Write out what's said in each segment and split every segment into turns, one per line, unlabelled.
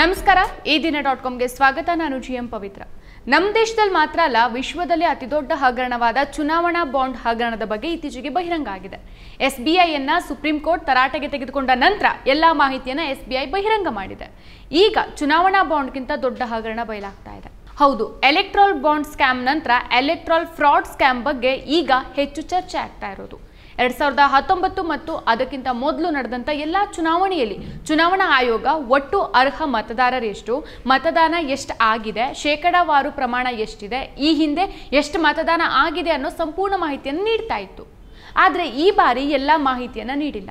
ನಮಸ್ಕಾರ, ಈ ದಿನ ಡಾಟ್ ಕಾಮ್ಗೆ ಸ್ವಾಗತ. ನಾನು ಜಿ ಎಂ ಪವಿತ್ರ. ನಮ್ಮ ದೇಶದಲ್ಲಿ ಮಾತ್ರ ಅಲ್ಲ, ವಿಶ್ವದಲ್ಲಿ ಅತಿದೊಡ್ಡ ಹಗರಣವಾದ ಚುನಾವಣಾ ಬಾಂಡ್ ಹಗರಣದ ಬಗ್ಗೆ ಇತ್ತೀಚೆಗೆ ಬಹಿರಂಗ ಆಗಿದೆ. ಎಸ್ ಬಿ ಸುಪ್ರೀಂ ಕೋರ್ಟ್ ತರಾಟೆಗೆ ತೆಗೆದುಕೊಂಡ ನಂತರ ಎಲ್ಲಾ ಮಾಹಿತಿಯನ್ನ ಎಸ್ ಬಿ ಐ ಬಹಿರಂಗ ಮಾಡಿದೆ. ಈಗ ಚುನಾವಣಾ ಬಾಂಡ್ಗಿಂತ ದೊಡ್ಡ ಹಗರಣ ಬಯಲಾಗ್ತಾ ಇದೆ. ಹೌದು, ಎಲೆಕ್ಟ್ರಾಲ್ ಬಾಂಡ್ ಸ್ಕ್ಯಾಮ್ ನಂತರ ಎಲೆಕ್ಟ್ರಾಲ್ ಫ್ರಾಡ್ ಸ್ಕ್ಯಾಮ್ ಬಗ್ಗೆ ಈಗ ಹೆಚ್ಚು ಚರ್ಚೆ ಆಗ್ತಾ ಇರೋದು. ಎರಡ್ ಸಾವಿರದ ಹತ್ತೊಂಬತ್ತು ಮತ್ತು ಅದಕ್ಕಿಂತ ಮೊದಲು ನಡೆದಂಥ ಎಲ್ಲ ಚುನಾವಣೆಯಲ್ಲಿ ಚುನಾವಣಾ ಆಯೋಗ ಒಟ್ಟು ಅರ್ಹ ಮತದಾರರೆಷ್ಟು, ಮತದಾನ ಎಷ್ಟು ಆಗಿದೆ, ಶೇಕಡಾವಾರು ಪ್ರಮಾಣ ಎಷ್ಟಿದೆ, ಈ ಹಿಂದೆ ಎಷ್ಟು ಮತದಾನ ಆಗಿದೆ ಅನ್ನೋ ಸಂಪೂರ್ಣ ಮಾಹಿತಿಯನ್ನು ನೀಡ್ತಾ ಇತ್ತು. ಆದರೆ ಈ ಬಾರಿ ಎಲ್ಲ ಮಾಹಿತಿಯನ್ನು ನೀಡಿಲ್ಲ.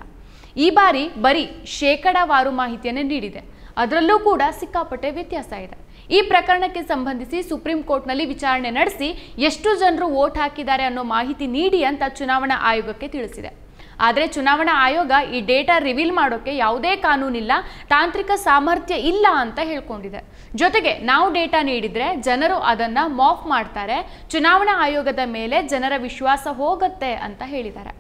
ಈ ಬಾರಿ ಬರೀ ಶೇಕಡಾವಾರು ಮಾಹಿತಿಯನ್ನು ನೀಡಿದೆ. ಅದರಲ್ಲೂ ಕೂಡ ಸಿಕ್ಕಾಪಟ್ಟೆ ವ್ಯತ್ಯಾಸ ಇದೆ. ಈ ಪ್ರಕರಣಕ್ಕೆ ಸಂಬಂಧಿಸಿ ಸುಪ್ರೀಂ ಕೋರ್ಟ್ನಲ್ಲಿ ವಿಚಾರಣೆ ನಡೆಸಿ ಎಷ್ಟು ಜನರು ವೋಟ್ ಹಾಕಿದ್ದಾರೆ ಅನ್ನೋ ಮಾಹಿತಿ ನೀಡಿ ಅಂತ ಚುನಾವಣಾ ಆಯೋಗಕ್ಕೆ ತಿಳಿಸಿದೆ. ಆದರೆ ಚುನಾವಣಾ ಆಯೋಗ ಈ ಡೇಟಾ ರಿವೀಲ್ ಮಾಡೋಕ್ಕೆ ಯಾವುದೇ ಕಾನೂನಿಲ್ಲ, ತಾಂತ್ರಿಕ ಸಾಮರ್ಥ್ಯ ಇಲ್ಲ ಅಂತ ಹೇಳ್ಕೊಂಡಿದೆ. ಜೊತೆಗೆ ನಾವು ಡೇಟಾ ನೀಡಿದರೆ ಜನರು ಅದನ್ನು ಮಾಫ್ ಮಾಡ್ತಾರೆ, ಚುನಾವಣಾ ಆಯೋಗದ ಮೇಲೆ ಜನರ ವಿಶ್ವಾಸ ಹೋಗುತ್ತೆ ಅಂತ ಹೇಳಿದ್ದಾರೆ.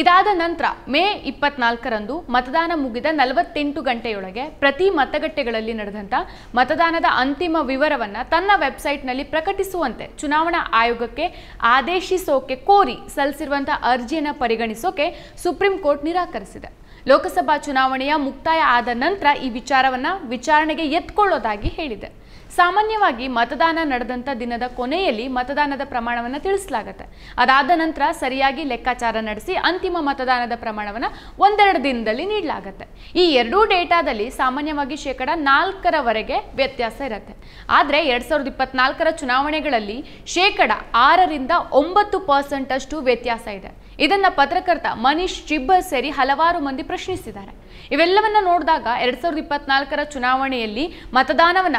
ಇದಾದ ನಂತರ ಮೇ ಇಪ್ಪತ್ನಾಲ್ಕರಂದು ಮತದಾನ ಮುಗಿದ ನಲವತ್ತೆಂಟು ಗಂಟೆಯೊಳಗೆ ಪ್ರತಿ ಮತಗಟ್ಟೆಗಳಲ್ಲಿ ನಡೆದಂಥ ಮತದಾನದ ಅಂತಿಮ ವಿವರವನ್ನು ತನ್ನ ವೆಬ್ಸೈಟ್ನಲ್ಲಿ ಪ್ರಕಟಿಸುವಂತೆ ಚುನಾವಣಾ ಆಯೋಗಕ್ಕೆ ಆದೇಶಿಸೋಕೆ ಕೋರಿ ಸಲ್ಲಿಸಿರುವಂಥ ಅರ್ಜಿಯನ್ನು ಪರಿಗಣಿಸೋಕೆ ಸುಪ್ರೀಂ ಕೋರ್ಟ್ ನಿರಾಕರಿಸಿದೆ. ಲೋಕಸಭಾ ಚುನಾವಣೆಯ ಮುಕ್ತಾಯ ಆದ ನಂತರ ಈ ವಿಚಾರವನ್ನು ವಿಚಾರಣೆಗೆ ಎತ್ಕೊಳ್ಳೋದಾಗಿ ಹೇಳಿದೆ. ಸಾಮಾನ್ಯವಾಗಿ ಮತದಾನ ನಡೆದಂಥ ದಿನದ ಕೊನೆಯಲ್ಲಿ ಮತದಾನದ ಪ್ರಮಾಣವನ್ನು ತಿಳಿಸಲಾಗುತ್ತೆ. ಅದಾದ ನಂತರ ಸರಿಯಾಗಿ ಲೆಕ್ಕಾಚಾರ ನಡೆಸಿ ಅಂತಿಮ ಮತದಾನದ ಪ್ರಮಾಣವನ್ನು ಒಂದೆರಡು ದಿನದಲ್ಲಿ ನೀಡಲಾಗುತ್ತೆ. ಈ ಎರಡೂ ಡೇಟಾದಲ್ಲಿ ಸಾಮಾನ್ಯವಾಗಿ ಶೇಕಡ ನಾಲ್ಕರವರೆಗೆ ವ್ಯತ್ಯಾಸ ಇರುತ್ತೆ. ಆದರೆ ಎರಡ್ ಸಾವಿರದ ಇಪ್ಪತ್ನಾಲ್ಕರ ಚುನಾವಣೆಗಳಲ್ಲಿ ಶೇಕಡ ಆರರಿಂದ ಒಂಬತ್ತು ಪರ್ಸೆಂಟ್ ಅಷ್ಟು ವ್ಯತ್ಯಾಸ ಇದೆ. ಇದನ್ನ ಪತ್ರಕರ್ತ ಮನೀಶ್ ಚಿಬ್ಬರ್ ಸೇರಿ ಹಲವಾರು ಮಂದಿ ಪ್ರಶ್ನಿಸಿದ್ದಾರೆ. ಇವೆಲ್ಲವನ್ನ ನೋಡಿದಾಗ ಎರಡ್ ಸಾವಿರದ ಇಪ್ಪತ್ನಾಲ್ಕರ ಚುನಾವಣೆಯಲ್ಲಿ ಮತದಾನವನ್ನ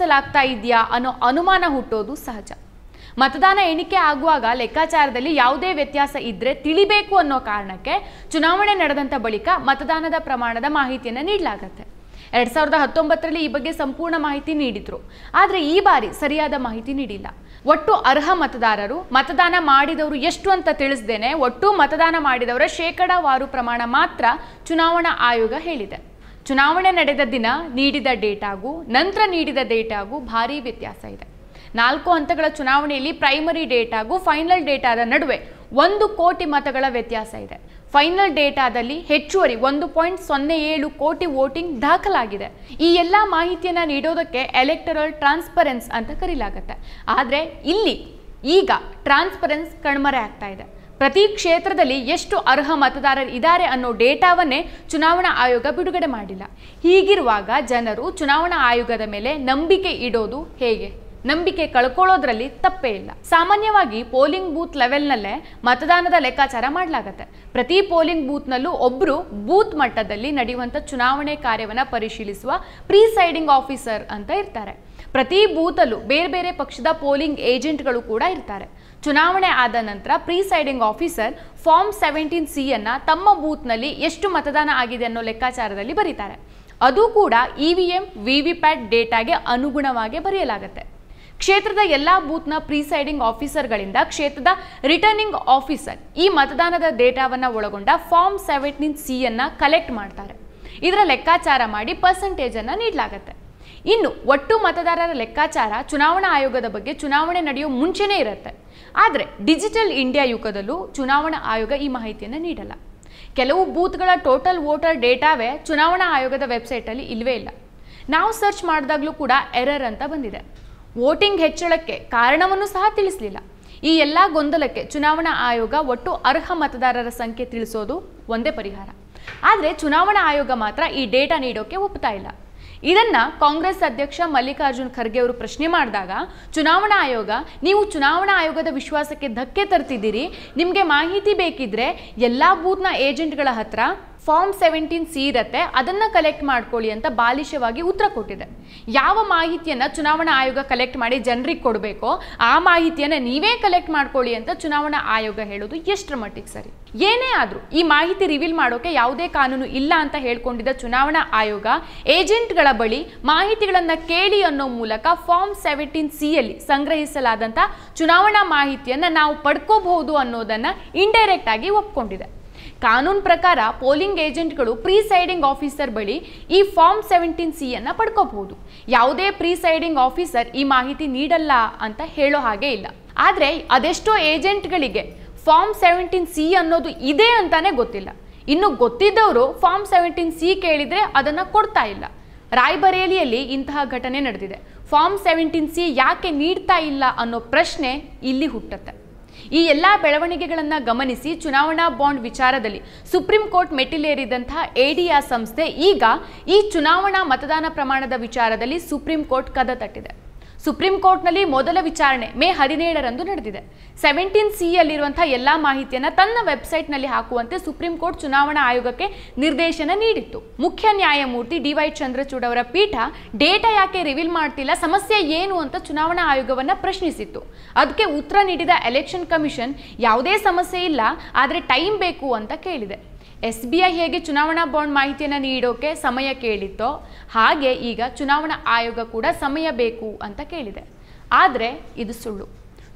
ಬದಲಾಯಿಸಲಾಗ್ತಾ ಇದೆಯಾ ಅನ್ನೋ ಅನುಮಾನ ಹುಟ್ಟೋದು ಸಹಜ. ಮತದಾನ ಎಣಿಕೆ ಆಗುವಾಗ ಲೆಕ್ಕಾಚಾರದಲ್ಲಿ ಯಾವುದೇ ವ್ಯತ್ಯಾಸ ಇದ್ರೆ ತಿಳಿಬೇಕು ಅನ್ನೋ ಕಾರಣಕ್ಕೆ ಚುನಾವಣೆ ನಡೆದಂಥ ಬಳಿಕ ಮತದಾನದ ಪ್ರಮಾಣದ ಮಾಹಿತಿಯನ್ನು ನೀಡಲಾಗತ್ತೆ. ಎರಡ್ ಸಾವಿರದ ಹತ್ತೊಂಬತ್ತರಲ್ಲಿ ಈ ಬಗ್ಗೆ ಸಂಪೂರ್ಣ ಮಾಹಿತಿ ನೀಡಿದ್ರು. ಆದರೆ ಈ ಬಾರಿ ಸರಿಯಾದ ಮಾಹಿತಿ ನೀಡಿಲ್ಲ. ಒಟ್ಟು ಅರ್ಹ ಮತದಾರರು ಮತದಾನ ಮಾಡಿದವರು ಎಷ್ಟು ಅಂತ ತಿಳಿಸ್ದೇನೆ ಒಟ್ಟು ಮತದಾನ ಮಾಡಿದವರ ಶೇಕಡಾವಾರು ಪ್ರಮಾಣ ಮಾತ್ರ ಚುನಾವಣಾ ಆಯೋಗ ಹೇಳಿದೆ. ಚುನಾವಣೆ ನಡೆದ ದಿನ ನೀಡಿದ ಡೇಟಾಗೂ ನಂತರ ನೀಡಿದ ಡೇಟಾಗೂ ಭಾರಿ ವ್ಯತ್ಯಾಸ ಇದೆ. ನಾಲ್ಕು ಹಂತಗಳ ಚುನಾವಣೆಯಲ್ಲಿ ಪ್ರೈಮರಿ ಡೇಟಾಗೂ ಫೈನಲ್ ಡೇಟಾದ ನಡುವೆ ಒಂದು ಕೋಟಿ ಮತಗಳ ವ್ಯತ್ಯಾಸ ಇದೆ. ಫೈನಲ್ ಡೇಟಾದಲ್ಲಿ ಹೆಚ್ಚುವರಿ ಒಂದು ಪಾಯಿಂಟ್ ಸೊನ್ನೆ ಏಳು ಕೋಟಿ ವೋಟಿಂಗ್ ದಾಖಲಾಗಿದೆ. ಈ ಎಲ್ಲ ಮಾಹಿತಿಯನ್ನು ನೀಡೋದಕ್ಕೆ ಎಲೆಕ್ಟರಲ್ ಟ್ರಾನ್ಸ್ಪರೆನ್ಸ್ ಅಂತ ಕರೀಲಾಗತ್ತೆ. ಆದರೆ ಇಲ್ಲಿ ಈಗ ಟ್ರಾನ್ಸ್ಪರೆನ್ಸ್ ಕಣ್ಮರೆ ಆಗ್ತಾ ಇದೆ. ಪ್ರತಿ ಕ್ಷೇತ್ರದಲ್ಲಿ ಎಷ್ಟು ಅರ್ಹ ಮತದಾರರು ಇದ್ದಾರೆ ಅನ್ನೋ ಡೇಟಾವನ್ನೇ ಚುನಾವಣಾ ಆಯೋಗ ಬಿಡುಗಡೆ ಮಾಡಿಲ್ಲ. ಹೀಗಿರುವಾಗ ಜನರು ಚುನಾವಣಾ ಆಯೋಗದ ಮೇಲೆ ನಂಬಿಕೆ ಇಡೋದು ಹೇಗೆ? ನಂಬಿಕೆ ಕಳ್ಕೊಳ್ಳೋದ್ರಲ್ಲಿ ತಪ್ಪೇ ಇಲ್ಲ. ಸಾಮಾನ್ಯವಾಗಿ ಪೋಲಿಂಗ್ ಬೂತ್ ಲೆವೆಲ್ನಲ್ಲೇ ಮತದಾನದ ಲೆಕ್ಕಾಚಾರ ಮಾಡಲಾಗತ್ತೆ. ಪ್ರತಿ ಪೋಲಿಂಗ್ ಬೂತ್ನಲ್ಲೂ ಒಬ್ಬರು ಬೂತ್ ಮಟ್ಟದಲ್ಲಿ ನಡೆಯುವಂಥ ಚುನಾವಣೆ ಕಾರ್ಯವನ್ನು ಪರಿಶೀಲಿಸುವ ಪ್ರೀಸೈಡಿಂಗ್ ಆಫೀಸರ್ ಅಂತ ಇರ್ತಾರೆ. ಪ್ರತಿ ಬೂತಲ್ಲೂ ಬೇರೆ ಬೇರೆ ಪಕ್ಷದ ಪೋಲಿಂಗ್ ಏಜೆಂಟ್ಗಳು ಕೂಡ ಇರ್ತಾರೆ. ಚುನಾವಣೆ ಆದ ನಂತರ presiding officer form seventeen C ಅನ್ನ ತಮ್ಮ ಬೂತ್ನಲ್ಲಿ ಎಷ್ಟು ಮತದಾನ ಆಗಿದೆ ಅನ್ನೋ ಲೆಕ್ಕಾಚಾರದಲ್ಲಿ ಬರೀತಾರೆ. ಅದು ಕೂಡ ಇ ವಿ ಎಂ ವಿ ಡೇಟಾಗೆ ಅನುಗುಣವಾಗಿ ಬರೆಯಲಾಗುತ್ತೆ. ಕ್ಷೇತ್ರದ ಎಲ್ಲ ಬೂತ್ನ ಪ್ರೀಸೈಡಿಂಗ್ ಆಫೀಸರ್ಗಳಿಂದ ಕ್ಷೇತ್ರದ ರಿಟರ್ನಿಂಗ್ ಆಫೀಸರ್ ಈ ಮತದಾನದ ಡೇಟಾವನ್ನು ಒಳಗೊಂಡ ಫಾರ್ಮ್ ಸೆವೆಂಟೀನ್ ಸಿ ಅನ್ನ ಕಲೆಕ್ಟ್ ಮಾಡ್ತಾರೆ. ಇದರ ಲೆಕ್ಕಾಚಾರ ಮಾಡಿ ಪರ್ಸೆಂಟೇಜನ್ನು ನೀಡಲಾಗತ್ತೆ. ಇನ್ನು ಒಟ್ಟು ಮತದಾರರ ಲೆಕ್ಕಾಚಾರ ಚುನಾವಣಾ ಆಯೋಗದ ಬಗ್ಗೆ ಚುನಾವಣೆ ನಡೆಯೋ ಮುಂಚೆನೇ ಇರುತ್ತೆ. ಆದರೆ ಡಿಜಿಟಲ್ ಇಂಡಿಯಾ ಯುಗದಲ್ಲೂ ಚುನಾವಣಾ ಆಯೋಗ ಈ ಮಾಹಿತಿಯನ್ನು ನೀಡಲ್ಲ. ಕೆಲವು ಬೂತ್ಗಳ ಟೋಟಲ್ ವೋಟರ್ ಡೇಟಾವೇ ಚುನಾವಣಾ ಆಯೋಗದ ವೆಬ್ಸೈಟಲ್ಲಿ ಇಲ್ಲವೇ ಇಲ್ಲ. ನಾವು ಸರ್ಚ್ ಮಾಡಿದಾಗಲೂ ಕೂಡ ಎರರ್ ಅಂತ ಬಂದಿದೆ. ವೋಟಿಂಗ್ ಹೆಚ್ಚಳಕ್ಕೆ ಕಾರಣವನ್ನು ಸಹ ತಿಳಿಸಲಿಲ್ಲ. ಈ ಎಲ್ಲ ಗೊಂದಲಕ್ಕೆ ಚುನಾವಣಾ ಆಯೋಗ ಒಟ್ಟು ಅರ್ಹ ಮತದಾರರ ಸಂಖ್ಯೆ ತಿಳಿಸೋದು ಒಂದೇ ಪರಿಹಾರ. ಆದರೆ ಚುನಾವಣಾ ಆಯೋಗ ಮಾತ್ರ ಈ ಡೇಟಾ ನೀಡೋಕೆ ಒಪ್ತಾ ಇಲ್ಲ. ಇದನ್ನ ಕಾಂಗ್ರೆಸ್ ಅಧ್ಯಕ್ಷ ಮಲ್ಲಿಕಾರ್ಜುನ್ ಖರ್ಗೆ ಅವರು ಪ್ರಶ್ನೆ ಮಾಡಿದಾಗ, ಚುನಾವಣಾ ಆಯೋಗ, ನೀವು ಚುನಾವಣಾ ಆಯೋಗದ ವಿಶ್ವಾಸಕ್ಕೆ ಧಕ್ಕೆ ತರ್ತಿದ್ದೀರಿ. ನಿಮಗೆ ಮಾಹಿತಿ ಬೇಕಿದ್ರೆ ಎಲ್ಲ ಬೂತ್ನ ಏಜೆಂಟ್ಗಳ ಹತ್ರ ಫಾರ್ಮ್ ಸೆವೆಂಟೀನ್ ಸಿ ಇರತ್ತೆ, ಅದನ್ನು ಕಲೆಕ್ಟ್ ಮಾಡ್ಕೊಳ್ಳಿ ಅಂತ ಬಾಲಿಶವಾಗಿ ಉತ್ತರ ಕೊಟ್ಟಿದೆ. ಯಾವ ಮಾಹಿತಿಯನ್ನು ಚುನಾವಣಾ ಆಯೋಗ ಕಲೆಕ್ಟ್ ಮಾಡಿ ಜನರಿಗೆ ಕೊಡಬೇಕೋ, ಆ ಮಾಹಿತಿಯನ್ನು ನೀವೇ ಕಲೆಕ್ಟ್ ಮಾಡ್ಕೊಳ್ಳಿ ಅಂತ ಚುನಾವಣಾ ಆಯೋಗ ಹೇಳೋದು ಎಷ್ಟರ ಮಟ್ಟಿಗೆ ಸರಿ? ಏನೇ ಆದರೂ ಈ ಮಾಹಿತಿ ರಿವೀಲ್ ಮಾಡೋಕೆ ಯಾವುದೇ ಕಾನೂನು ಇಲ್ಲ ಅಂತ ಹೇಳ್ಕೊಂಡಿದ್ದ ಚುನಾವಣಾ ಆಯೋಗ ಏಜೆಂಟ್ಗಳ ಬಳಿ ಮಾಹಿತಿಗಳನ್ನು ಕೇಳಿ ಅನ್ನೋ ಮೂಲಕ ಫಾರ್ಮ್ ಸೆವೆಂಟೀನ್ ಸಿಯಲ್ಲಿ ಸಂಗ್ರಹಿಸಲಾದಂಥ ಚುನಾವಣಾ ಮಾಹಿತಿಯನ್ನು ನಾವು ಪಡ್ಕೋಬಹುದು ಅನ್ನೋದನ್ನು ಇಂಡೈರೆಕ್ಟ್ ಆಗಿ ಒಪ್ಕೊಂಡಿದೆ. ಕಾನೂನು ಪ್ರಕಾರ ಪೋಲಿಂಗ್ ಏಜೆಂಟ್ಗಳು ಪ್ರಿಸೈಡಿಂಗ್ ಆಫೀಸರ್ ಬಳಿ ಈ ಫಾರ್ಮ್ ಸೆವೆಂಟೀನ್ ಸಿ ಅನ್ನ ಪಡ್ಕೋಬಹುದು. ಯಾವುದೇ ಪ್ರೀಸೈಡಿಂಗ್ ಆಫೀಸರ್ ಈ ಮಾಹಿತಿ ನೀಡಲ್ಲ ಅಂತ ಹೇಳೋ ಹಾಗೆ ಇಲ್ಲ. ಆದರೆ ಅದೆಷ್ಟೋ ಏಜೆಂಟ್ಗಳಿಗೆ ಫಾರ್ಮ್ ಸೆವೆಂಟೀನ್ ಸಿ ಅನ್ನೋದು ಇದೆ ಅಂತಾನೆ ಗೊತ್ತಿಲ್ಲ. ಇನ್ನು ಗೊತ್ತಿದ್ದವರು ಫಾರ್ಮ್ ಸೆವೆಂಟೀನ್ ಸಿ ಕೇಳಿದ್ರೆ ಅದನ್ನ ಕೊಡ್ತಾ ಇಲ್ಲ. ರಾಯ್ಬರೇಲಿಯಲ್ಲಿ ಇಂತಹ ಘಟನೆ ನಡೆದಿದೆ. ಫಾರ್ಮ್ ಸೆವೆಂಟೀನ್ ಸಿ ಯಾಕೆ ನೀಡ್ತಾ ಇಲ್ಲ ಅನ್ನೋ ಪ್ರಶ್ನೆ ಇಲ್ಲಿ ಹುಟ್ಟುತ್ತೆ. ಈ ಎಲ್ಲ ಬೆಳವಣಿಗೆಗಳನ್ನು ಗಮನಿಸಿ ಚುನಾವಣಾ ಬಾಂಡ್ ವಿಚಾರದಲ್ಲಿ ಸುಪ್ರೀಂ ಕೋರ್ಟ್ ಮೆಟ್ಟಿಲೇರಿದಂತಹ ಎಡಿಆರ್ ಸಂಸ್ಥೆ ಈಗ ಈ ಚುನಾವಣಾ ಮತದಾನ ಪ್ರಮಾಣದ ವಿಚಾರದಲ್ಲಿ ಸುಪ್ರೀಂ ಕೋರ್ಟ್ ಕದ ತಟ್ಟಿದೆ. ಸುಪ್ರೀಂ ಕೋರ್ಟ್ನಲ್ಲಿ ಮೊದಲ ವಿಚಾರಣೆ ಮೇ ಹದಿನೇಳರಂದು ನಡೆದಿದೆ. ಸೆವೆಂಟೀನ್ ಸಿ ಯಲ್ಲಿರುವಂತಹ ಎಲ್ಲಾ ಮಾಹಿತಿಯನ್ನು ತನ್ನ ವೆಬ್ಸೈಟ್ನಲ್ಲಿ ಹಾಕುವಂತೆ ಸುಪ್ರೀಂ ಕೋರ್ಟ್ ಚುನಾವಣಾ ಆಯೋಗಕ್ಕೆ ನಿರ್ದೇಶನ ನೀಡಿತ್ತು. ಮುಖ್ಯ ನ್ಯಾಯಮೂರ್ತಿ ಡಿ ವೈ ಚಂದ್ರಚೂಡ್ ಅವರ ಪೀಠ ಡೇಟಾ ಯಾಕೆ ರಿವೀಲ್ ಮಾಡ್ತಿಲ್ಲ, ಸಮಸ್ಯೆ ಏನು ಅಂತ ಚುನಾವಣಾ ಆಯೋಗವನ್ನ ಪ್ರಶ್ನಿಸಿತ್ತು. ಅದಕ್ಕೆ ಉತ್ತರ ನೀಡಿದ ಎಲೆಕ್ಷನ್ ಕಮಿಷನ್, ಯಾವುದೇ ಸಮಸ್ಯೆ ಇಲ್ಲ, ಆದರೆ ಟೈಮ್ ಬೇಕು ಅಂತ ಕೇಳಿದೆ. ಎಸ್ ಬಿ ಐ ಹೇಗೆ ಚುನಾವಣಾ ಬಾಂಡ್ ಮಾಹಿತಿಯನ್ನು ನೀಡೋಕೆ ಸಮಯ ಕೇಳಿತ್ತೋ ಹಾಗೆ ಈಗ ಚುನಾವಣಾ ಆಯೋಗ ಕೂಡ ಸಮಯ ಬೇಕು ಅಂತ ಕೇಳಿದೆ. ಆದರೆ ಇದು ಸುಳ್ಳು.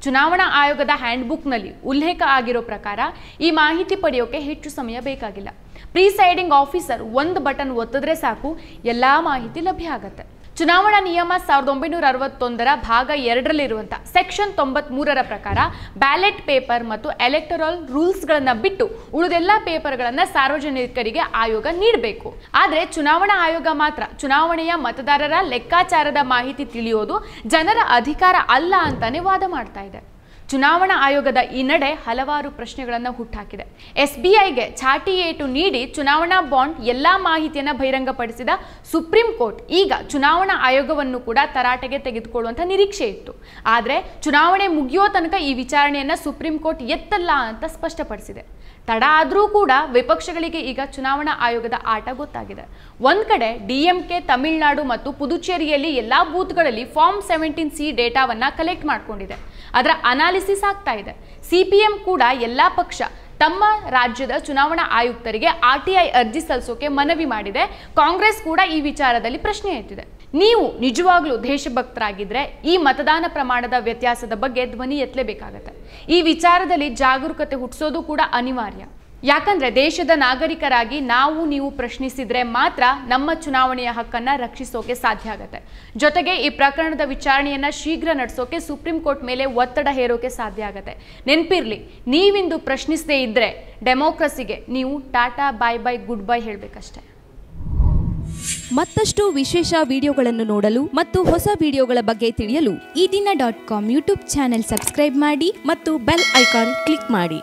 ಚುನಾವಣಾ ಆಯೋಗದ ಹ್ಯಾಂಡ್ಬುಕ್ನಲ್ಲಿ ಉಲ್ಲೇಖ ಆಗಿರೋ ಪ್ರಕಾರ ಈ ಮಾಹಿತಿ ಪಡೆಯೋಕೆ ಹೆಚ್ಚು ಸಮಯ ಬೇಕಾಗಿಲ್ಲ. ಪ್ರೀಸೈಡಿಂಗ್ ಆಫೀಸರ್ ಒಂದು ಬಟನ್ ಒತ್ತಿದ್ರೆ ಸಾಕು, ಎಲ್ಲ ಮಾಹಿತಿ ಲಭ್ಯ ಆಗತ್ತೆ. ಚುನಾವಣಾ ನಿಯಮ ಸಾವಿರದ ಒಂಬೈನೂರ ಅರವತ್ತೊಂದರ ಭಾಗ ಎರಡರಲ್ಲಿರುವಂಥ ಸೆಕ್ಷನ್ ತೊಂಬತ್ಮೂರರ ಪ್ರಕಾರ ಬ್ಯಾಲೆಟ್ ಪೇಪರ್ ಮತ್ತು ಎಲೆಕ್ಟರಲ್ ರೂಲ್ಸ್ಗಳನ್ನು ಬಿಟ್ಟು ಉಳಿದೆಲ್ಲ ಪೇಪರ್ಗಳನ್ನು ಸಾರ್ವಜನಿಕರಿಗೆ ಆಯೋಗ ನೀಡಬೇಕು. ಆದರೆ ಚುನಾವಣಾ ಆಯೋಗ ಮಾತ್ರ ಚುನಾವಣೆಯ ಮತದಾರರ ಲೆಕ್ಕಾಚಾರದ ಮಾಹಿತಿ ತಿಳಿಯೋದು ಜನರ ಅಧಿಕಾರ ಅಲ್ಲ ಅಂತಾನೆ ವಾದ ಮಾಡ್ತಾ ಇದೆ. ಚುನಾವಣಾ ಆಯೋಗದ ಈ ನಡೆ ಹಲವಾರು ಪ್ರಶ್ನೆಗಳನ್ನು ಹುಟ್ಟಾಕಿದೆ ಎಸ್ಬಿಐಗೆ ಚಾಟಿ ಏಟು ನೀಡಿ ಚುನಾವಣಾ ಬಾಂಡ್ ಎಲ್ಲಾ ಮಾಹಿತಿಯನ್ನು ಬಹಿರಂಗಪಡಿಸಿದ ಸುಪ್ರೀಂ ಕೋರ್ಟ್ ಈಗ ಚುನಾವಣಾ ಆಯೋಗವನ್ನು ಕೂಡ ತರಾಟೆಗೆ ತೆಗೆದುಕೊಳ್ಳುವಂತ ನಿರೀಕ್ಷೆ ಇತ್ತು. ಆದರೆ ಚುನಾವಣೆ ಮುಗಿಯೋ ತನಕ ಈ ವಿಚಾರಣೆಯನ್ನು ಸುಪ್ರೀಂ ಕೋರ್ಟ್ ಎತ್ತಲ್ಲ ಅಂತ ಸ್ಪಷ್ಟಪಡಿಸಿದೆ. ತಡ ಆದರೂ ಕೂಡ ವಿಪಕ್ಷಗಳಿಗೆ ಈಗ ಚುನಾವಣಾ ಆಯೋಗದ ಆಟ ಗೊತ್ತಾಗಿದೆ. ಒಂದು ಕಡೆ ಡಿಎಂಕೆ ತಮಿಳುನಾಡು ಮತ್ತು ಪುದುಚೇರಿಯಲ್ಲಿ ಎಲ್ಲಾ ಬೂತ್ಗಳಲ್ಲಿ ಫಾರ್ಮ್ ಸೆವೆಂಟೀನ್ ಸಿ ಡೇಟಾವನ್ನು ಕಲೆಕ್ಟ್ ಮಾಡ್ಕೊಂಡಿದೆ. ಅದರ ಅನಾಲಿಸಿಸ್ ಆಗ್ತಾ ಇದೆ. ಸಿಪಿಎಂ ಕೂಡ ಎಲ್ಲಾ ಪಕ್ಷ ತಮ್ಮ ರಾಜ್ಯದ ಚುನಾವಣಾ ಆಯುಕ್ತರಿಗೆ ಆರ್ ಟಿ ಐ ಅರ್ಜಿ ಸಲ್ಲಿಸೋಕೆ ಮನವಿ ಮಾಡಿದೆ. ಕಾಂಗ್ರೆಸ್ ಕೂಡ ಈ ವಿಚಾರದಲ್ಲಿ ಪ್ರಶ್ನೆ ಎತ್ತಿದೆ. ನೀವು ನಿಜವಾಗ್ಲೂ ದೇಶಭಕ್ತರಾಗಿದ್ರೆ ಈ ಮತದಾನ ಪ್ರಮಾಣದ ವ್ಯತ್ಯಾಸದ ಬಗ್ಗೆ ಧ್ವನಿ ಎತ್ತಲೇಬೇಕಾಗತ್ತೆ. ಈ ವಿಚಾರದಲ್ಲಿ ಜಾಗರೂಕತೆ ಹುಟ್ಟಿಸೋದು ಕೂಡ ಅನಿವಾರ್ಯ. ಯಾಕಂದ್ರೆ ದೇಶದ ನಾಗರಿಕರಾಗಿ ನಾವು ನೀವು ಪ್ರಶ್ನಿಸಿದ್ರೆ ಮಾತ್ರ ನಮ್ಮ ಚುನಾವಣೆಯ ಹಕ್ಕನ್ನ ರಕ್ಷಿಸೋಕೆ ಸಾಧ್ಯ ಆಗತ್ತೆ. ಜೊತೆಗೆ ಈ ಪ್ರಕರಣದ ವಿಚಾರಣೆಯನ್ನ ಶೀಘ್ರ ನಡೆಸೋಕೆ ಸುಪ್ರೀಂ ಕೋರ್ಟ್ ಮೇಲೆ ಒತ್ತಡ ಹೇರೋಕೆ ಸಾಧ್ಯ ಆಗತ್ತೆ. ನೆನ್ಪಿರ್ಲಿ, ನೀವಿಂದು ಪ್ರಶ್ನಿಸದೇ ಇದ್ರೆ ಡೆಮೋಕ್ರಸಿಗೆ ನೀವು tata bye bye good bye ಹೇಳಬೇಕಷ್ಟೆ.
ಮತ್ತಷ್ಟು ವಿಶೇಷ ವಿಡಿಯೋಗಳನ್ನು ನೋಡಲು ಮತ್ತು ಹೊಸ ವಿಡಿಯೋಗಳ ಬಗ್ಗೆ ತಿಳಿಯಲು
Ee Dina dot com YouTube channel subscribe ಮಾಡಿ
ಮತ್ತು ಬೆಲ್ ಐಕಾನ್ ಕ್ಲಿಕ್ ಮಾಡಿ.